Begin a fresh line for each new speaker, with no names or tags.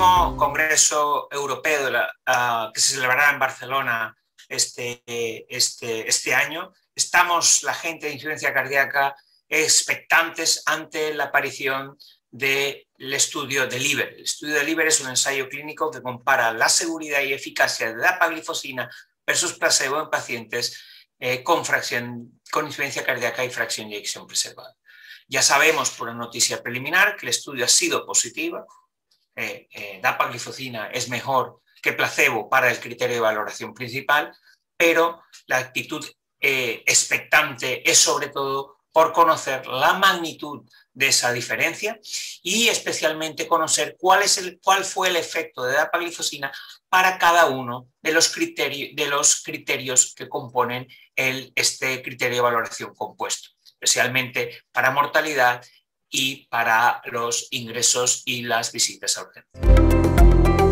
Congreso Europeo que se celebrará en Barcelona este, este, este año, estamos, la gente de incidencia cardíaca, expectantes ante la aparición del estudio de LIBER. El estudio de LIBER es un ensayo clínico que compara la seguridad y eficacia de dapaglifosina versus placebo en pacientes eh, con, fracción, con incidencia cardíaca y fracción de eyección preservada. Ya sabemos por una noticia preliminar que el estudio ha sido positivo. Eh, dapaglifosina es mejor que placebo para el criterio de valoración principal, pero la actitud expectante es sobre todo por conocer la magnitud de esa diferencia y especialmente conocer cuál, es el, cuál fue el efecto de dapaglifosina para cada uno de los, criterios, de los criterios que componen este criterio de valoración compuesto, especialmente para mortalidad y para los ingresos y las visitas a urgencia.